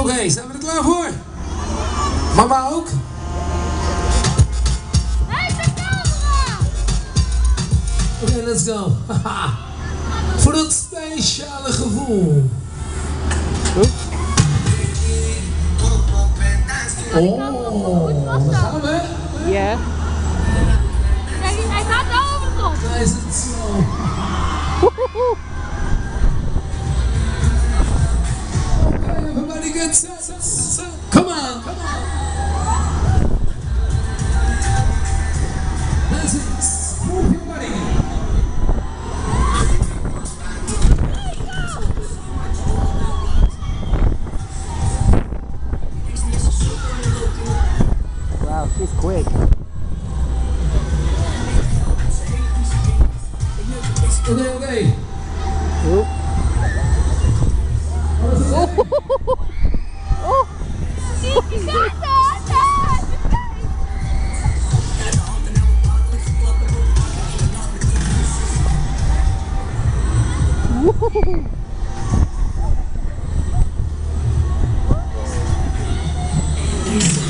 Oké, zijn we er klaar voor? Mama ook? Hé, de camera! Oké, let's go. Voor dat speciale gevoel. Oh, Okay, okay. Oep. Je gaat er! Oh,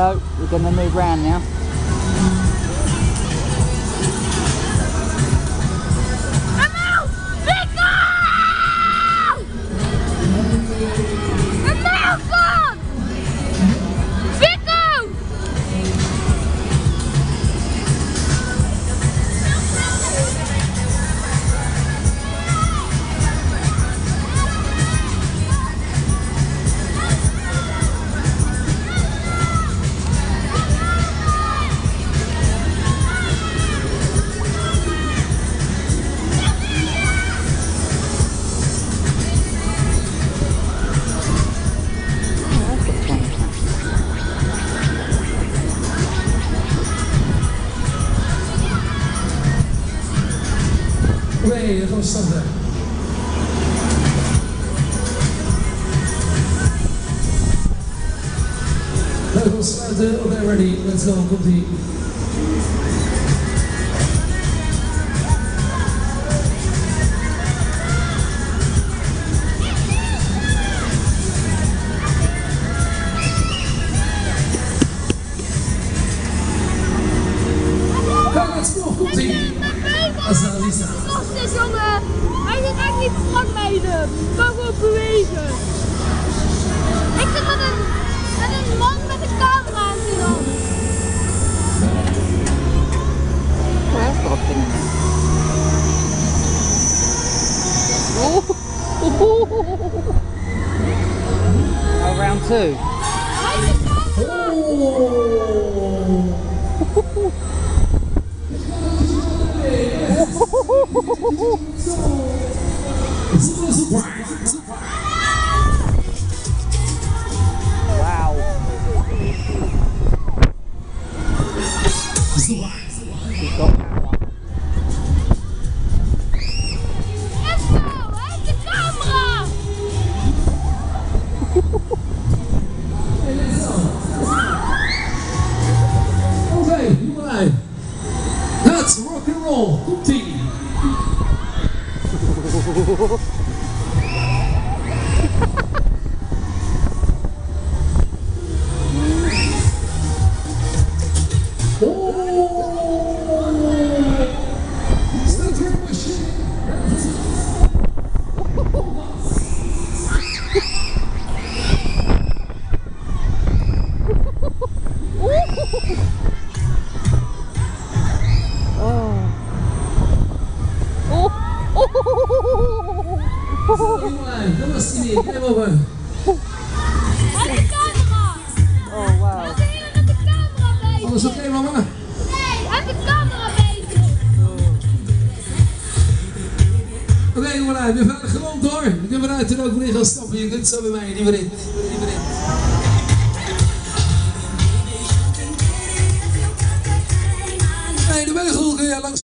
go. We're going to move around now. Oké, dan gaan we starten. Leuk, we starten. Oké, ready. Let's go. Komt go. Komt ie. Lisa, Lisa. Lastig, jongen. Hij zit echt niet strak meten. Ik kan gewoon bewegen. Ik zit met een, met een man met een camera aan zijn hand. Oh, in. Oh, round two. Camera. Wow. She's got power. Esco, hij heeft de camera. ーティー。Die weer. Kijk over. En de camera. Oh, wauw. We zijn met de camera bezig. Alles oké, mama? Nee, en de camera bezig. Oké, jongelui, weer verder geland hoor. Je kunt eruit en ook weer gaan stappen. Je kunt zo bij mij, die weer in. Die weer in. De beugel kun je langs.